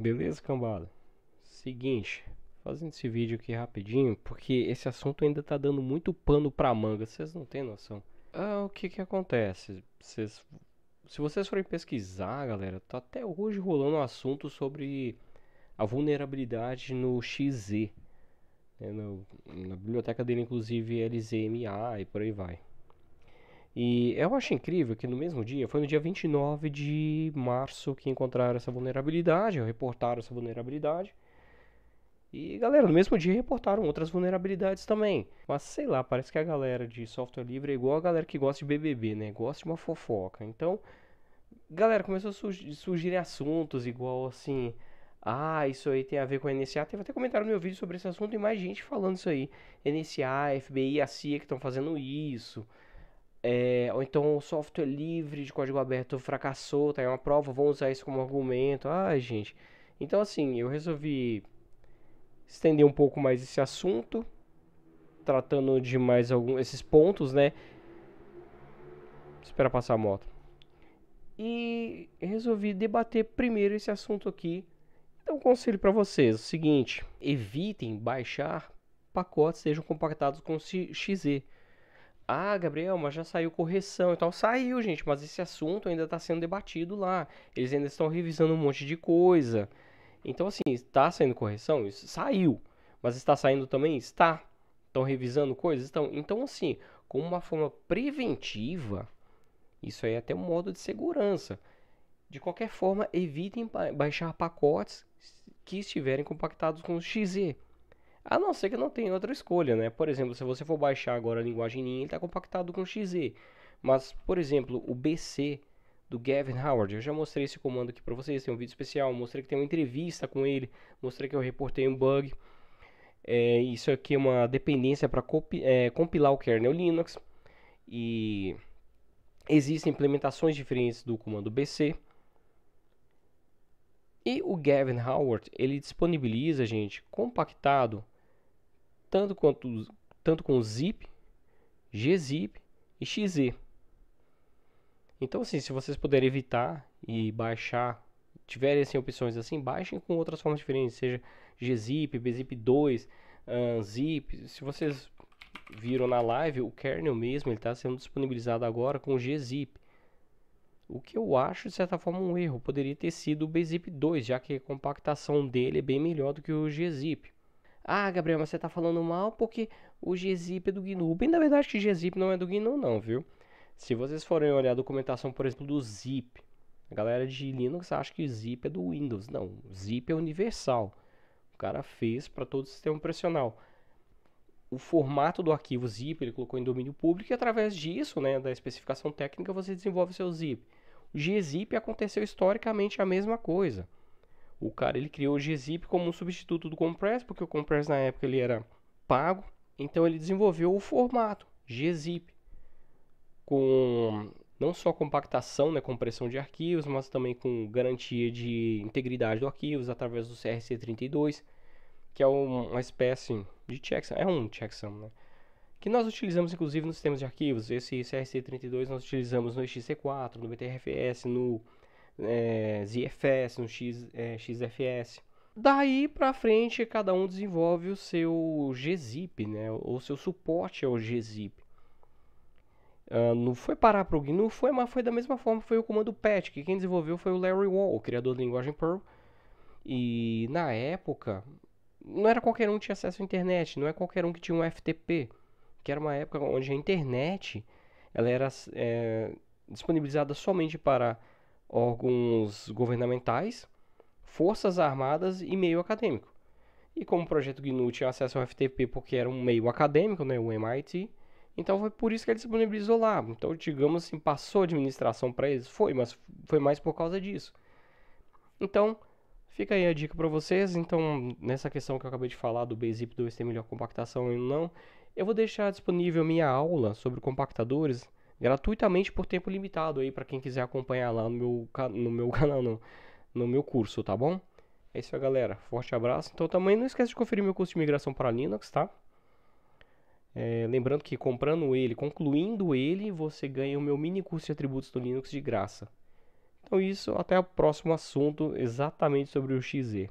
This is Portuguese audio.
Beleza, cambada? Seguinte, fazendo esse vídeo aqui rapidinho, porque esse assunto ainda tá dando muito pano pra manga, vocês não têm noção. Ah, o que que acontece? Vocês, se vocês forem pesquisar, galera, tá até hoje rolando um assunto sobre a vulnerabilidade no XZ. Né, no, na biblioteca dele, inclusive, LZMA e por aí vai. E eu acho incrível que no mesmo dia, foi no dia 29 de março que encontraram essa vulnerabilidade, reportaram essa vulnerabilidade. E galera, no mesmo dia reportaram outras vulnerabilidades também. Mas sei lá, parece que a galera de software livre é igual a galera que gosta de BBB, né? Gosta de uma fofoca. Então, galera, começou a surgir, assuntos igual assim. Ah, isso aí tem a ver com a NSA. Teve até comentário no meu vídeo sobre esse assunto e mais gente falando isso aí. NSA, FBI, a CIA que estão fazendo isso. É, ou então o software livre de código aberto fracassou, tá aí uma prova, vão usar isso como argumento. Ai, gente. Então, assim, eu resolvi estender um pouco mais esse assunto, tratando de mais alguns esses pontos, né? Espera passar a moto. E resolvi debater primeiro esse assunto aqui. Então, um conselho para vocês: o seguinte, evitem baixar pacotes sejam compactados com XZ ah, Gabriel, mas já saiu correção e tal. Saiu, gente, mas esse assunto ainda está sendo debatido lá. Eles ainda estão revisando um monte de coisa. Então, assim, está saindo correção? Isso saiu. Mas está saindo também? Está. Estão revisando coisas? Estão. Então, assim, como uma forma preventiva, isso aí é até um modo de segurança. De qualquer forma, evitem baixar pacotes que estiverem compactados com o XZ. A não ser que não tenha outra escolha, né? Por exemplo, se você for baixar agora a linguagem NIN, ele está compactado com XZ. Mas, por exemplo, o BC do Gavin Howard, eu já mostrei esse comando aqui para vocês, tem um vídeo especial, mostrei que tem uma entrevista com ele, mostrei que eu reportei um bug. É, isso aqui é uma dependência para é, compilar o kernel Linux. E existem implementações diferentes do comando BC. E o Gavin Howard, ele disponibiliza, gente, compactado tanto, quanto, tanto com zip, gzip e xz. Então, assim, se vocês puderem evitar e baixar, tiverem assim, opções assim, baixem com outras formas diferentes, seja gzip, bzip2, uh, zip. Se vocês viram na live, o kernel mesmo está sendo disponibilizado agora com gzip. O que eu acho, de certa forma, um erro. Poderia ter sido o bzip 2, já que a compactação dele é bem melhor do que o gzip. Ah, Gabriel, mas você está falando mal porque o gzip é do GNU. Bem, na verdade, que gzip não é do GNU, não, viu? Se vocês forem olhar a documentação, por exemplo, do zip, a galera de Linux acha que zip é do Windows. Não, zip é universal. O cara fez para todo o sistema operacional. O formato do arquivo zip ele colocou em domínio público e através disso, né, da especificação técnica, você desenvolve seu zip. O gzip aconteceu historicamente a mesma coisa. O cara ele criou o gzip como um substituto do Compress, porque o Compress na época ele era pago. Então ele desenvolveu o formato gzip com não só compactação, né, compressão de arquivos, mas também com garantia de integridade do arquivos através do CRC32, que é uma espécie de checksum, é um checksum, né? Que nós utilizamos inclusive nos sistemas de arquivos. Esse CRC32 nós utilizamos no XC4, no BTRFS, no é, ZFS, no X, é, XFS. Daí para frente, cada um desenvolve o seu gzip, né, o seu suporte ao gzip. Uh, não foi parar para o GNU, foi, mas foi da mesma forma, foi o comando PAT, que quem desenvolveu foi o Larry Wall, o criador da linguagem Perl. E na época, não era qualquer um que tinha acesso à internet, não é qualquer um que tinha um FTP, que era uma época onde a internet ela era é, disponibilizada somente para órgãos governamentais, forças armadas e meio acadêmico. E como o projeto GNU tinha acesso ao FTP porque era um meio acadêmico, né, o MIT, então foi por isso que ele disponibilizou lá. Então, digamos assim, passou a administração para eles? Foi, mas foi mais por causa disso. Então, fica aí a dica para vocês. Então, nessa questão que eu acabei de falar do BZIP 2 ter melhor compactação ou não, eu vou deixar disponível minha aula sobre compactadores gratuitamente por tempo limitado aí para quem quiser acompanhar lá no meu, no meu canal, no, no meu curso, tá bom? É isso aí, galera. Forte abraço. Então também não esquece de conferir meu curso de migração para Linux, tá? É, lembrando que comprando ele, concluindo ele, você ganha o meu mini curso de atributos do Linux de graça. Então isso, até o próximo assunto exatamente sobre o XZ.